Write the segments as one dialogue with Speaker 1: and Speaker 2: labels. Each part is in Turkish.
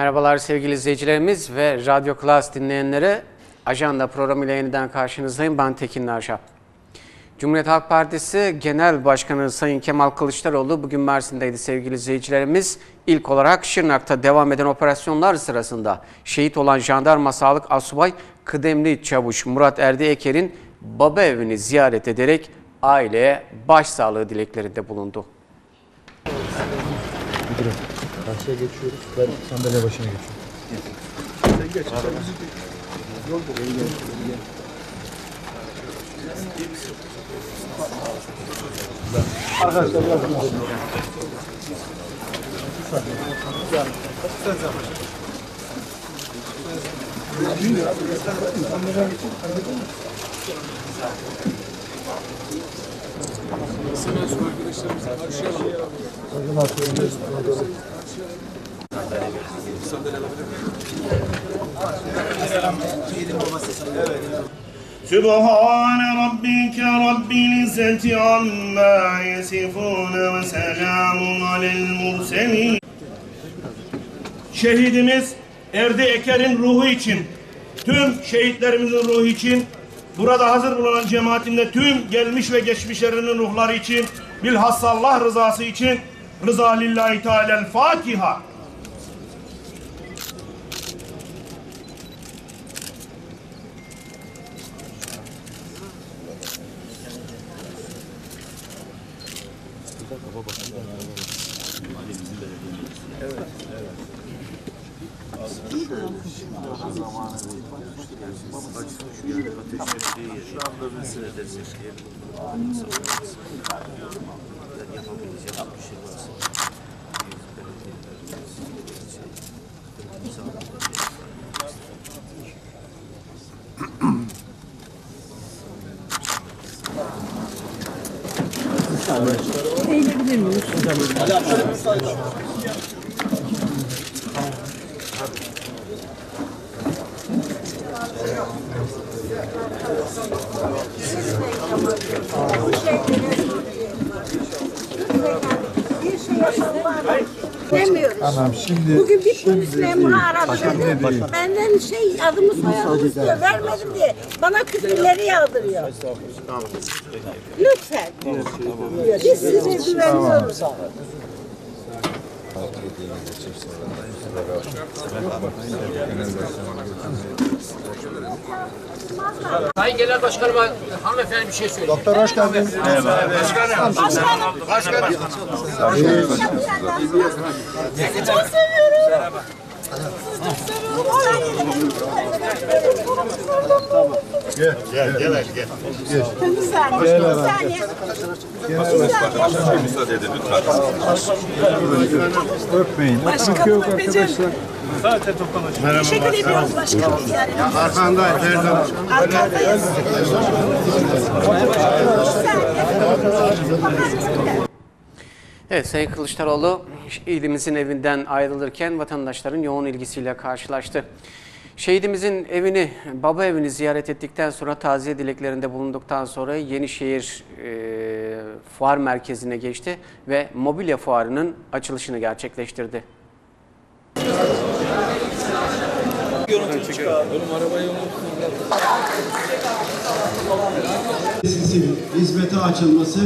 Speaker 1: Merhabalar sevgili izleyicilerimiz ve Radyo Klas dinleyenlere. Ajanda programıyla yeniden karşınızdayım. Ben Tekin Narşap. Cumhuriyet Halk Partisi Genel Başkanı Sayın Kemal Kılıçdaroğlu bugün Mersin'deydi sevgili izleyicilerimiz. İlk olarak Şırnak'ta devam eden operasyonlar sırasında şehit olan jandarma sağlık asubay kıdemli çavuş Murat Erdi Eker'in baba evini ziyaret ederek aileye başsağlığı dileklerinde bulundu.
Speaker 2: Karşıya geçiyoruz. Ben sandalye başına geçiyorum. Arkadaşlar yakın.
Speaker 3: سبحان ربك رب العزة عما يصفون وسلام على المرسلين Şehidimiz Erdi Eker'in ruhu için, tüm şehitlerimizin ruhu için, burada hazır bulunan cemaatinde tüm gelmiş ve geçmişlerinin ruhları için, bilhassa Allah rızası için, rıza lillahi Teala'l Fatiha.
Speaker 4: Bir şey yapalım. Demiyoruz.
Speaker 2: Tamam şimdi
Speaker 4: Bugün bir polis memuru aradı beni.
Speaker 2: değil.
Speaker 4: Benden şey adımı soyadımı istiyor. Vermedim diye. Bana küfürleri yağdırıyor. Lütfen. Biz size güveniyoruz.
Speaker 5: Sayın Genel Başkanıma hanımefendi bir şey söyleyeyim.
Speaker 2: Doktor hoş geldiniz.
Speaker 4: Başkanım. Başkanım. Çok seviyorum. Sizi çok seviyorum. Gidelim.
Speaker 3: Gel, gel, gel. gel.
Speaker 4: Bir saniye. Bir saniye.
Speaker 2: Öpmeyin. Öpmek yok arkadaşlar.
Speaker 4: Teşekkür ediyoruz başkanım. Yani
Speaker 3: Arkandayız, her zaman.
Speaker 4: arkadayız.
Speaker 1: Evet Sayın Kılıçdaroğlu şehidimizin evinden ayrılırken vatandaşların yoğun ilgisiyle karşılaştı. Şehidimizin evini, baba evini ziyaret ettikten sonra taziye dileklerinde bulunduktan sonra Yenişehir e, fuar merkezine geçti ve mobilya fuarının açılışını gerçekleştirdi.
Speaker 6: Hizmete açılması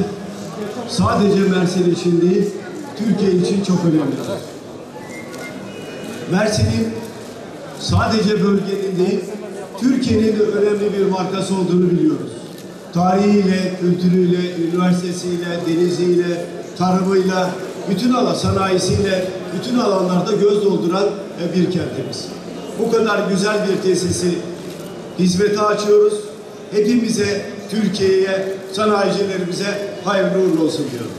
Speaker 6: sadece Mersin için değil, Türkiye için çok önemli. Mersin'in sadece bölgenin değil, Türkiye'nin de önemli bir markası olduğunu biliyoruz. Tarihiyle, kültürüyle, üniversitesiyle, deniziyle, tarımıyla, bütün alan sanayisiyle, bütün alanlarda göz dolduran bir kentimiz. Bu kadar güzel bir tesisi hizmete açıyoruz. Hepimize, Türkiye'ye, sanayicilerimize hayırlı uğurlu olsun diyorum.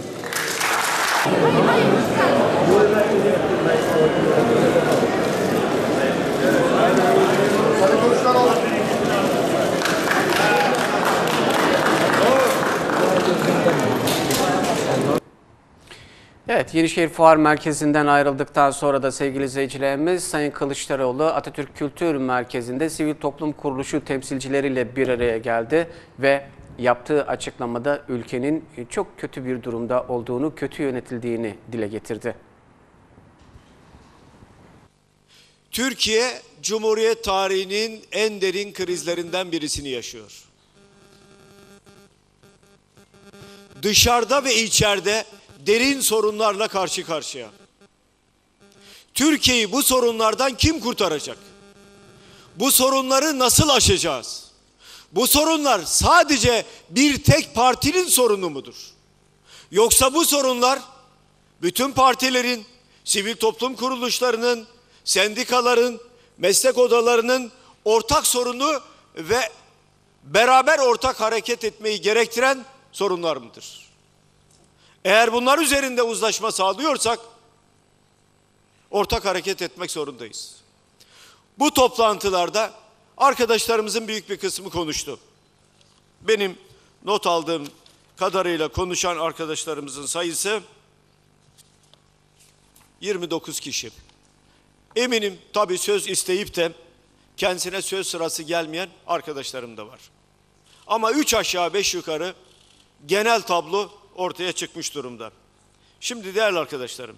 Speaker 1: Evet, Yenişehir Fuar Merkezi'nden ayrıldıktan sonra da sevgili izleyicilerimiz Sayın Kılıçdaroğlu Atatürk Kültür Merkezi'nde sivil toplum kuruluşu temsilcileriyle bir araya geldi ve yaptığı açıklamada ülkenin çok kötü bir durumda olduğunu, kötü yönetildiğini dile getirdi.
Speaker 7: Türkiye Cumhuriyet tarihinin en derin krizlerinden birisini yaşıyor. Dışarıda ve içeride derin sorunlarla karşı karşıya. Türkiye'yi bu sorunlardan kim kurtaracak? Bu sorunları nasıl aşacağız? Bu sorunlar sadece bir tek partinin sorunu mudur? Yoksa bu sorunlar bütün partilerin, sivil toplum kuruluşlarının, sendikaların, meslek odalarının ortak sorunu ve beraber ortak hareket etmeyi gerektiren sorunlar mıdır? Eğer bunlar üzerinde uzlaşma sağlıyorsak ortak hareket etmek zorundayız. Bu toplantılarda arkadaşlarımızın büyük bir kısmı konuştu. Benim not aldığım kadarıyla konuşan arkadaşlarımızın sayısı 29 kişi. Eminim tabii söz isteyip de kendisine söz sırası gelmeyen arkadaşlarım da var. Ama üç aşağı beş yukarı genel tablo ortaya çıkmış durumda. Şimdi değerli arkadaşlarım,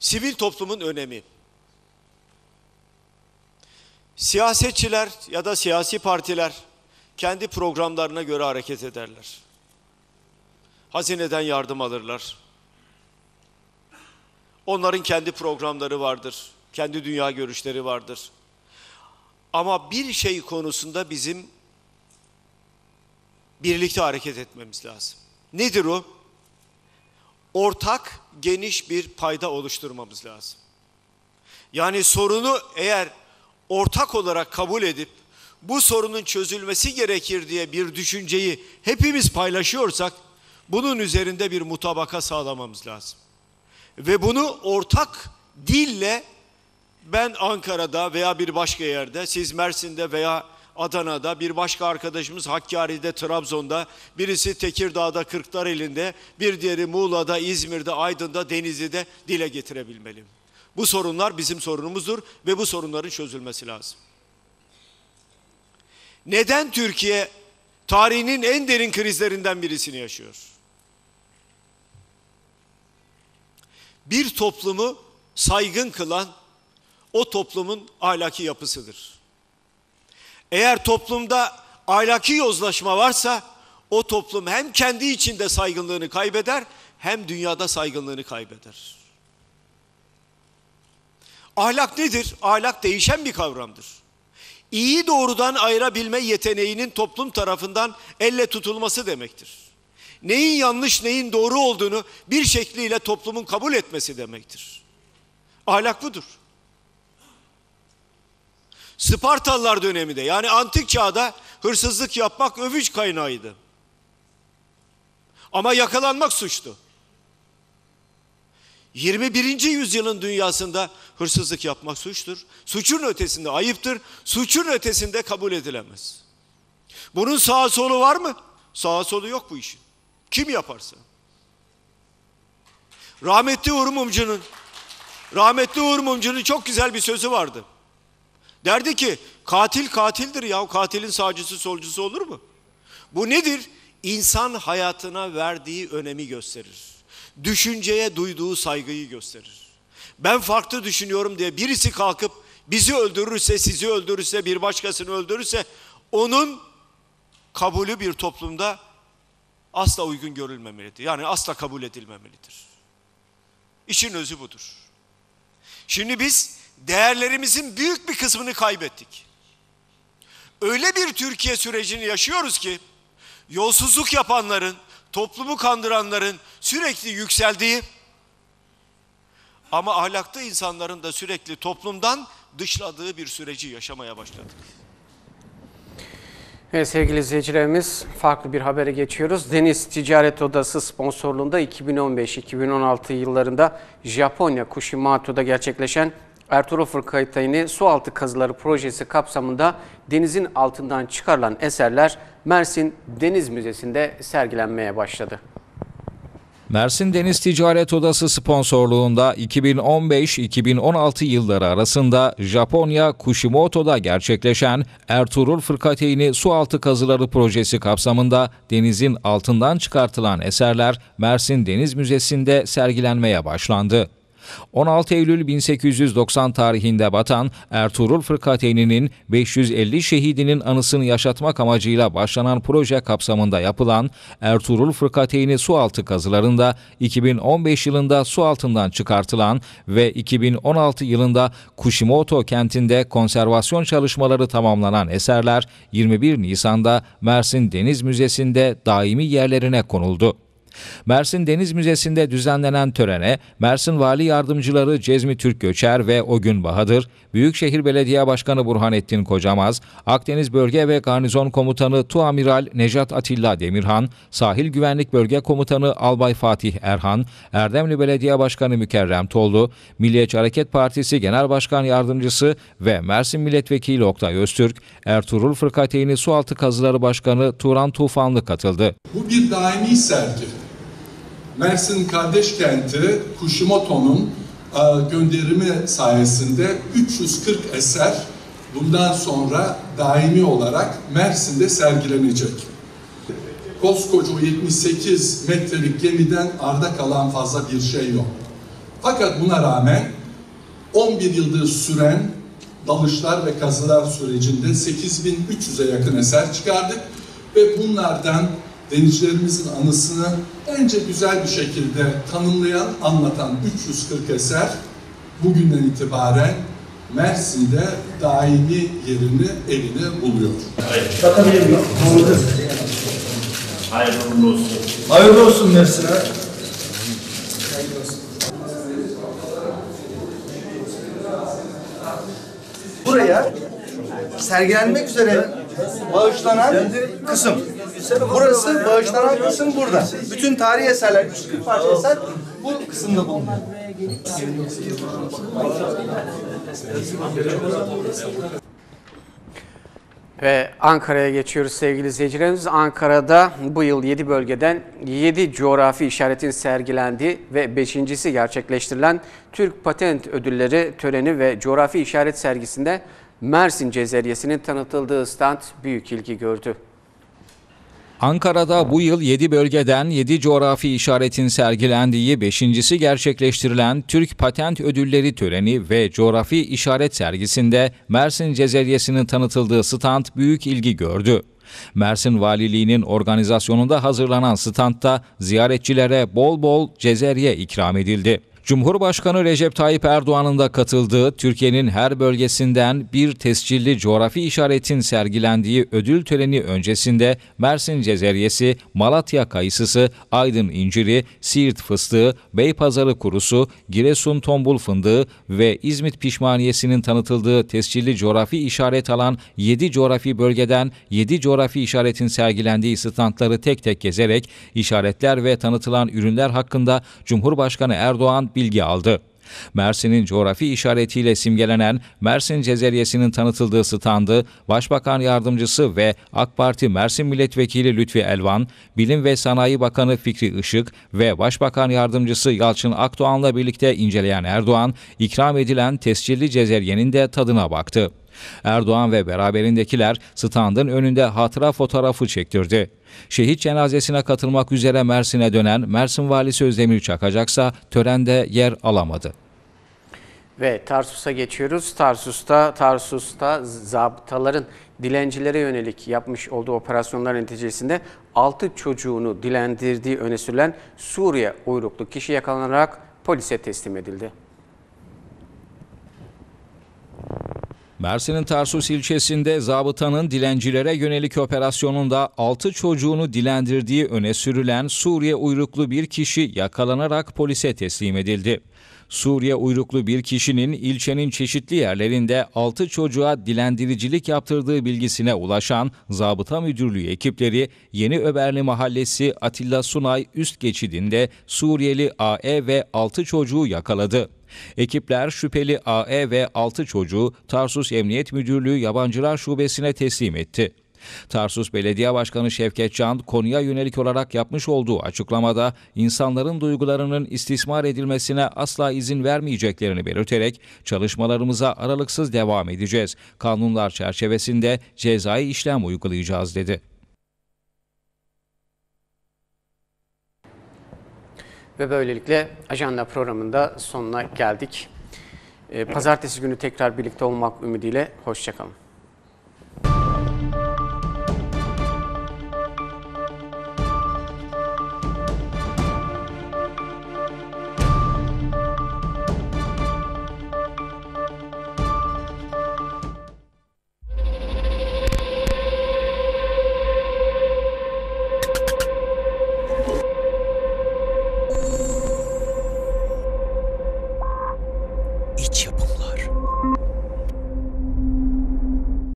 Speaker 7: sivil toplumun önemi. Siyasetçiler ya da siyasi partiler kendi programlarına göre hareket ederler. Hazineden yardım alırlar. Onların kendi programları vardır. Kendi dünya görüşleri vardır. Ama bir şey konusunda bizim birlikte hareket etmemiz lazım. Nedir o? Ortak geniş bir payda oluşturmamız lazım. Yani sorunu eğer ortak olarak kabul edip bu sorunun çözülmesi gerekir diye bir düşünceyi hepimiz paylaşıyorsak bunun üzerinde bir mutabaka sağlamamız lazım. Ve bunu ortak dille ben Ankara'da veya bir başka yerde, siz Mersin'de veya Adana'da, bir başka arkadaşımız Hakkari'de, Trabzon'da, birisi Tekirdağ'da, Kırklareli'nde, bir diğeri Muğla'da, İzmir'de, Aydın'da, Denizli'de dile getirebilmeli. Bu sorunlar bizim sorunumuzdur ve bu sorunların çözülmesi lazım. Neden Türkiye tarihinin en derin krizlerinden birisini yaşıyor? Bir toplumu saygın kılan o toplumun ahlaki yapısıdır. Eğer toplumda ahlaki yozlaşma varsa o toplum hem kendi içinde saygınlığını kaybeder hem dünyada saygınlığını kaybeder. Ahlak nedir? Ahlak değişen bir kavramdır. İyi doğrudan ayırabilme yeteneğinin toplum tarafından elle tutulması demektir. Neyin yanlış neyin doğru olduğunu bir şekliyle toplumun kabul etmesi demektir. Ahlak budur. Spartalılar döneminde yani antik çağda hırsızlık yapmak övüç kaynağıydı. Ama yakalanmak suçtu. 21. yüzyılın dünyasında hırsızlık yapmak suçtur. Suçun ötesinde ayıptır. Suçun ötesinde kabul edilemez. Bunun sağa solu var mı? Sağa solu yok bu işin. Kim yaparsa. Rahmetli Uğur Mumcu'nun Rahmetli Uğur Mumcu'nun çok güzel bir sözü vardı. Derdi ki katil katildir ya katilin sağcısı solcusu olur mu? Bu nedir? İnsan hayatına verdiği önemi gösterir. Düşünceye duyduğu saygıyı gösterir. Ben farklı düşünüyorum diye birisi kalkıp bizi öldürürse, sizi öldürürse, bir başkasını öldürürse onun kabulü bir toplumda asla uygun görülmemelidir. Yani asla kabul edilmemelidir. İşin özü budur. Şimdi biz değerlerimizin büyük bir kısmını kaybettik. Öyle bir Türkiye sürecini yaşıyoruz ki yolsuzluk yapanların, toplumu kandıranların sürekli yükseldiği ama ahlaklı insanların da sürekli toplumdan dışladığı bir süreci yaşamaya başladık.
Speaker 1: Evet sevgili izleyicilerimiz farklı bir habere geçiyoruz. Deniz Ticaret Odası sponsorluğunda 2015-2016 yıllarında Japonya Kushimoto'da gerçekleşen Ertuğrul Fırkaytay'ını sualtı kazıları projesi kapsamında denizin altından çıkarılan eserler Mersin Deniz Müzesi'nde sergilenmeye başladı.
Speaker 8: Mersin Deniz Ticaret Odası sponsorluğunda 2015-2016 yılları arasında Japonya Kushimoto'da gerçekleşen Ertuğrul Fırkateyni Sualtı Kazıları projesi kapsamında denizin altından çıkartılan eserler Mersin Deniz Müzesi'nde sergilenmeye başlandı. 16 Eylül 1890 tarihinde batan Ertuğrul Fırkateyni'nin 550 şehidinin anısını yaşatmak amacıyla başlanan proje kapsamında yapılan Ertuğrul Fırkateyni sualtı kazılarında 2015 yılında su altından çıkartılan ve 2016 yılında Kushimoto kentinde konservasyon çalışmaları tamamlanan eserler 21 Nisan'da Mersin Deniz Müzesi'nde daimi yerlerine konuldu. Mersin Deniz Müzesi'nde düzenlenen törene Mersin Vali Yardımcıları Cezmi Türk Göçer ve Ogün Bahadır, Büyükşehir Belediye Başkanı Burhanettin Kocamaz, Akdeniz Bölge ve Garnizon Komutanı Tuamiral Nejat Atilla Demirhan, Sahil Güvenlik Bölge Komutanı Albay Fatih Erhan, Erdemli Belediye Başkanı Mükerrem Tollu, Milliyetçi Hareket Partisi Genel Başkan Yardımcısı ve Mersin Milletvekili Oktay Öztürk, Ertuğrul Fırkateyni Sualtı Kazıları Başkanı Turan Tufanlı katıldı.
Speaker 9: Bu bir daimi sergi. Mersin kardeş kenti Kushimoto'nun e, gönderimi sayesinde 340 eser bundan sonra daimi olarak Mersin'de sergilenecek. Koskoca o 78 metrelik gemiden arda kalan fazla bir şey yok. Fakat buna rağmen 11 yıldır süren dalışlar ve kazılar sürecinde 8300'e yakın eser çıkardık ve bunlardan denizcilerimizin anısını bence güzel bir şekilde tanımlayan, anlatan 340 eser bugünden itibaren Mersin'de daimi yerini, elini buluyor.
Speaker 2: Hayırlı olsun Mersin'e.
Speaker 10: buraya sergilenmek üzere bağışlanan kısım. Burası bağışlanan kısım burada. Bütün tarihi eserler, 340 parça eser bu kısımda bulunuyor.
Speaker 1: Ve Ankara'ya geçiyoruz sevgili izleyicilerimiz. Ankara'da bu yıl 7 bölgeden 7 coğrafi işaretin sergilendiği ve 5.si gerçekleştirilen Türk Patent Ödülleri töreni ve coğrafi işaret sergisinde Mersin Cezeryesi'nin tanıtıldığı stand büyük ilgi gördü.
Speaker 8: Ankara'da bu yıl 7 bölgeden 7 coğrafi işaretin sergilendiği 5.si gerçekleştirilen Türk Patent Ödülleri töreni ve coğrafi işaret sergisinde Mersin Cezeryesi'nin tanıtıldığı stand büyük ilgi gördü. Mersin Valiliği'nin organizasyonunda hazırlanan standta ziyaretçilere bol bol cezerye ikram edildi. Cumhurbaşkanı Recep Tayyip Erdoğan'ın da katıldığı Türkiye'nin her bölgesinden bir tescilli coğrafi işaretin sergilendiği ödül töreni öncesinde Mersin Cezeryesi, Malatya kayısısı, Aydın inciri, Siirt fıstığı, Beypazarı kurusu, Giresun tombul fındığı ve İzmit pişmaniyesinin tanıtıldığı tescilli coğrafi işaret alan 7 coğrafi bölgeden 7 coğrafi işaretin sergilendiği standları tek tek gezerek işaretler ve tanıtılan ürünler hakkında Cumhurbaşkanı Erdoğan bilgi aldı. Mersin'in coğrafi işaretiyle simgelenen Mersin Cezeryesi'nin tanıtıldığı standı Başbakan Yardımcısı ve AK Parti Mersin Milletvekili Lütfi Elvan, Bilim ve Sanayi Bakanı Fikri Işık ve Başbakan Yardımcısı Yalçın Akdoğan'la birlikte inceleyen Erdoğan, ikram edilen tescilli cezeryenin de tadına baktı. Erdoğan ve beraberindekiler standın önünde hatıra fotoğrafı çektirdi. Şehit cenazesine katılmak üzere Mersin'e dönen Mersin Valisi Özdemir Çakacaksa törende yer alamadı.
Speaker 1: Ve Tarsus'a geçiyoruz. Tarsus'ta Tarsus'ta zabıtaların dilencilere yönelik yapmış olduğu operasyonlar neticesinde 6 çocuğunu dilendirdiği öne sürülen Suriye uyruklu kişi yakalanarak polise teslim edildi.
Speaker 8: Mersin'in Tarsus ilçesinde zabıtanın dilencilere yönelik operasyonunda 6 çocuğunu dilendirdiği öne sürülen Suriye uyruklu bir kişi yakalanarak polise teslim edildi. Suriye uyruklu bir kişinin ilçenin çeşitli yerlerinde 6 çocuğa dilendiricilik yaptırdığı bilgisine ulaşan Zabıta Müdürlüğü ekipleri Yeni Öberli Mahallesi Atilla Sunay üst geçidinde Suriyeli AE ve 6 çocuğu yakaladı. Ekipler şüpheli AE ve 6 çocuğu Tarsus Emniyet Müdürlüğü Yabancılar Şubesi'ne teslim etti. Tarsus Belediye Başkanı Şevket Can konuya yönelik olarak yapmış olduğu açıklamada insanların duygularının istismar edilmesine asla izin vermeyeceklerini belirterek çalışmalarımıza aralıksız devam edeceğiz. Kanunlar çerçevesinde cezai işlem uygulayacağız dedi.
Speaker 1: Ve böylelikle ajanda programında sonuna geldik. Ee, Pazartesi günü tekrar birlikte olmak ümidiyle hoşçakalın.